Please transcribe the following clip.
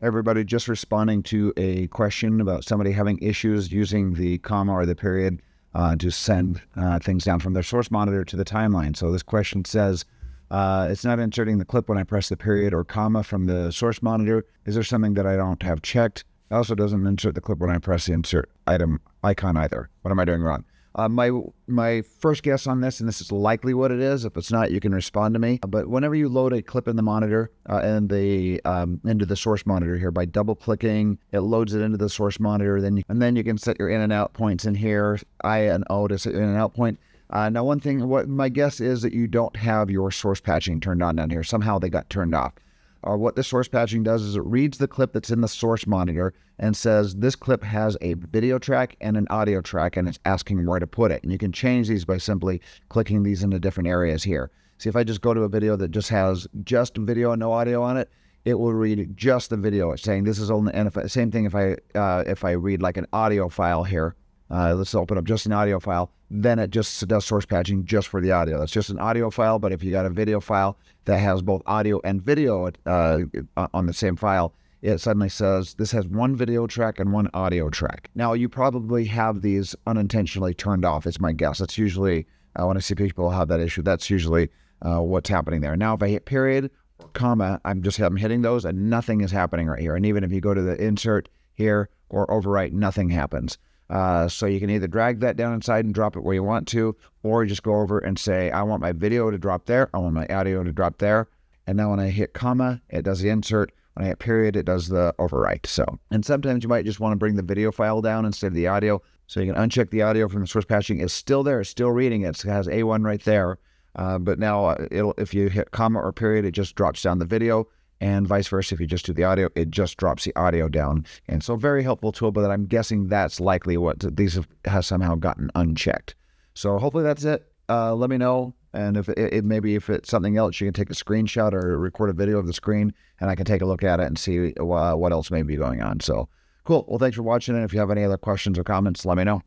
Everybody just responding to a question about somebody having issues using the comma or the period uh, to send uh, things down from their source monitor to the timeline. So this question says, uh, it's not inserting the clip when I press the period or comma from the source monitor. Is there something that I don't have checked? It also doesn't insert the clip when I press the insert item icon either. What am I doing wrong? Uh, my my first guess on this, and this is likely what it is. If it's not, you can respond to me. But whenever you load a clip in the monitor uh, and the um, into the source monitor here by double clicking, it loads it into the source monitor. Then you, and then you can set your in and out points in here. I and O to set your in and out point. Uh, now, one thing, what my guess is that you don't have your source patching turned on down here. Somehow they got turned off or what the source patching does is it reads the clip that's in the source monitor and says this clip has a video track and an audio track and it's asking where to put it. And you can change these by simply clicking these into different areas here. See if I just go to a video that just has just video and no audio on it, it will read just the video. It's saying this is only and if, same thing if I uh, if I read like an audio file here. Uh, let's open up just an audio file. Then it just does source patching just for the audio. That's just an audio file, but if you got a video file that has both audio and video uh, on the same file, it suddenly says this has one video track and one audio track. Now, you probably have these unintentionally turned off, It's my guess. That's usually, uh, when I see people have that issue, that's usually uh, what's happening there. Now, if I hit period or comma, I'm just I'm hitting those and nothing is happening right here. And even if you go to the insert here or overwrite, nothing happens. Uh, so you can either drag that down inside and drop it where you want to, or just go over and say, I want my video to drop there. I want my audio to drop there. And now when I hit comma, it does the insert. When I hit period, it does the overwrite. So, and sometimes you might just want to bring the video file down instead of the audio. So you can uncheck the audio from the source patching. It's still there. It's still reading it. Has A1 right there. Uh, but now uh, if you hit comma or period, it just drops down the video and vice versa. If you just do the audio, it just drops the audio down. And so, very helpful tool, but I'm guessing that's likely what these have, has somehow gotten unchecked. So, hopefully, that's it. Uh, let me know. And if it, it, maybe if it's something else, you can take a screenshot or record a video of the screen, and I can take a look at it and see uh, what else may be going on. So, cool. Well, thanks for watching. And if you have any other questions or comments, let me know.